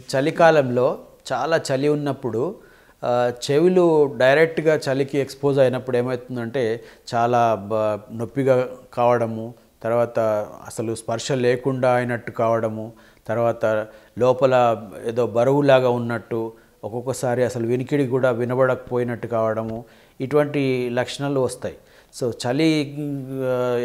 చలికాలంలో చాలా చలి ఉన్నప్పుడు చెవులు డైరెక్ట్గా చలికి ఎక్స్పోజ్ అయినప్పుడు ఏమవుతుందంటే చాలా బ నొప్పిగా కావడము తర్వాత అసలు స్పర్శ లేకుండా అయినట్టు కావడము తర్వాత లోపల ఏదో బరువులాగా ఉన్నట్టు ఒక్కొక్కసారి అసలు వినికిడి కూడా వినబడకపోయినట్టు కావడము ఇటువంటి లక్షణాలు వస్తాయి. సో చలి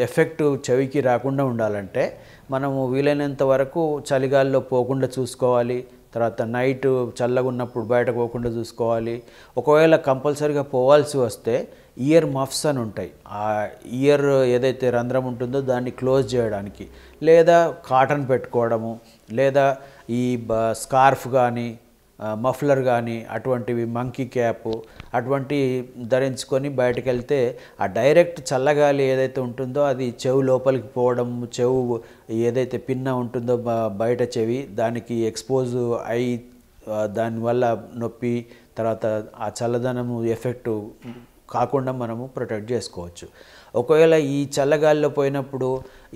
ఎఫెక్ట్ చెవికి రాకుండా ఉండాలంటే మనము వీలైనంత వరకు చలిగాల్లో పోకుండా చూసుకోవాలి తర్వాత నైట్ చల్లగా ఉన్నప్పుడు బయటకు పోకుండా చూసుకోవాలి. ఒకవేళ కంపల్సరీగా పోవాల్సి వస్తే ఇయర్ మఫ్స్ అని ఉంటాయి. ఆ ఇయర్ ఏదైతే రంధ్రం ఉంటుందో దాన్ని క్లోజ్ చేయడానికి. లేదా కాటన్ పెట్టుకోవడము లేదా ఈ బ స్కార్ఫ్ కానీ మఫ్లర్ కానీ అటువంటివి మంకీ క్యాప్ అటువంటి ధరించుకొని బయటకు వెళ్తే ఆ డైరెక్ట్ చల్లగాలి ఏదైతే ఉంటుందో అది చెవు లోపలికి పోవడం చెవు ఏదైతే పిన్న ఉంటుందో బయట చెవి దానికి ఎక్స్పోజ్ అయి దానివల్ల నొప్పి తర్వాత ఆ చల్లదనము ఎఫెక్ట్ కాకుండా మనము ప్రొటెక్ట్ చేసుకోవచ్చు. ఒకవేళ ఈ చల్లగాలిలో పోయినప్పుడు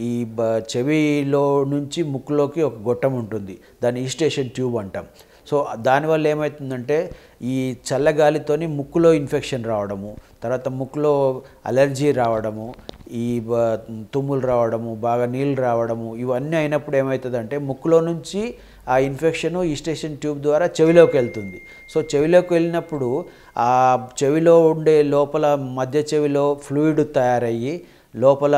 ఈ బ చెవిలో నుంచి ముక్కులోకి ఒక గొట్టం ఉంటుంది. దాన్ని ఈస్టేషన్ ట్యూబ్ అంటాం. సో దానివల్ల ఏమవుతుందంటే ఈ చల్లగాలితోని ముక్కులో ఇన్ఫెక్షన్ రావడము తర్వాత ముక్కులో అలర్జీ రావడము ఈ తుమ్ములు రావడము బాగా నీళ్ళు రావడము ఇవన్నీ అయినప్పుడు ఏమవుతుందంటే ముక్కులో నుంచి ఆ ఇన్ఫెక్షన్ ఈ స్టేషన్ ట్యూబ్ ద్వారా చెవిలోకి వెళ్తుంది. సో చెవిలోకి వెళ్ళినప్పుడు ఆ చెవిలో ఉండే లోపల మధ్య చెవిలో ఫ్లూయిడ్ తయారయ్యి లోపల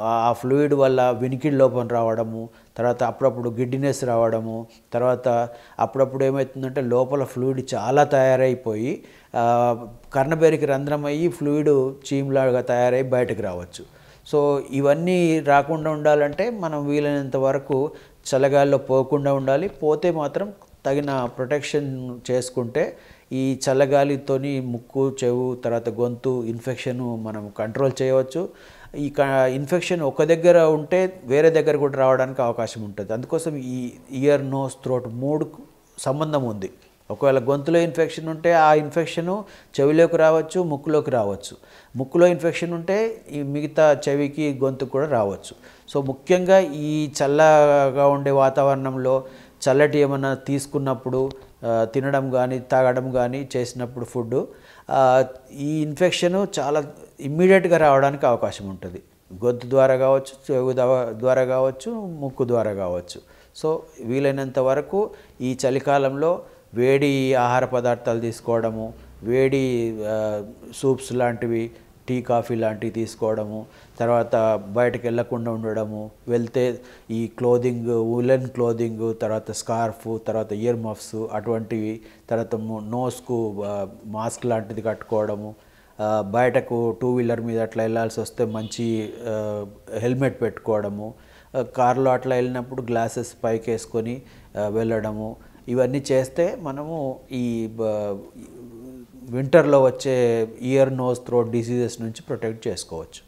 ఆ ఫ్లూయిడ్ వల్ల వినికిడి లోపం రావడము తర్వాత అప్పుడప్పుడు గిడ్డినెస్ రావడము తర్వాత అప్పుడప్పుడు ఏమవుతుందంటే లోపల ఫ్లూయిడ్ చాలా తయారైపోయి కర్ణబేరికి రంధ్రం అయ్యి ఫ్లూయిడ్ చీమ్లాగా తయారై బయటకు రావచ్చు. సో ఇవన్నీ రాకుండా ఉండాలంటే మనం వీలైనంత వరకు చల్లగాల్లో పోకుండా ఉండాలి. పోతే మాత్రం తగిన ప్రొటెక్షన్ చేసుకుంటే ఈ చల్లగాలితోని ముక్కు చెవు తర్వాత గొంతు ఇన్ఫెక్షన్ మనం కంట్రోల్ చేయవచ్చు. ఈ క ఇన్ఫెక్షన్ ఒక దగ్గర ఉంటే వేరే దగ్గర కూడా రావడానికి అవకాశం ఉంటుంది. అందుకోసం ఈ ఇయర్ నోస్ థ్రోట్ మూడు సంబంధం ఉంది. ఒకవేళ గొంతులో ఇన్ఫెక్షన్ ఉంటే ఆ ఇన్ఫెక్షను చెవిలోకి రావచ్చు ముక్కులోకి రావచ్చు. ముక్కులో ఇన్ఫెక్షన్ ఉంటే ఈ మిగతా చెవికి గొంతుకు కూడా రావచ్చు. సో ముఖ్యంగా ఈ చల్లగా ఉండే వాతావరణంలో చల్లటి ఏమైనా తీసుకున్నప్పుడు తినడం కానీ తాగడం కానీ చేసినప్పుడు ఫుడ్ ఈ ఇన్ఫెక్షన్ చాలా ఇమ్మీడియట్గా రావడానికి అవకాశం ఉంటుంది. గొంతు ద్వారా కావచ్చు చెవు ద్వారా కావచ్చు ముక్కు ద్వారా కావచ్చు. సో వీలైనంత వరకు ఈ చలికాలంలో వేడి ఆహార పదార్థాలు తీసుకోవడము వేడి సూప్స్ లాంటివి టీ కాఫీ లాంటివి తీసుకోవడము తర్వాత బయటకు వెళ్ళకుండా ఉండడము వెళ్తే ఈ క్లోదింగ్ ఉలెన్ క్లోదింగ్ తర్వాత స్కార్ఫ్ తర్వాత ఇయర్ మఫ్స్ అటువంటివి తర్వాత నోస్కు మాస్క్ లాంటిది కట్టుకోవడము బయటకు టూ వీలర్ మీద అట్లా వెళ్ళాల్సి వస్తే మంచి హెల్మెట్ పెట్టుకోవడము కారులో కార్లో అట్లా వెళ్ళినప్పుడు గ్లాసెస్ పైకి వేసుకొని వెళ్ళడము ఇవన్నీ చేస్తే మనము ఈ బ- వింటర్లో వచ్చే ఇయర్ నోస్ థ్రోట్ డిసీజెస్ నుంచి ప్రొటెక్ట్ చేసుకోవచ్చు.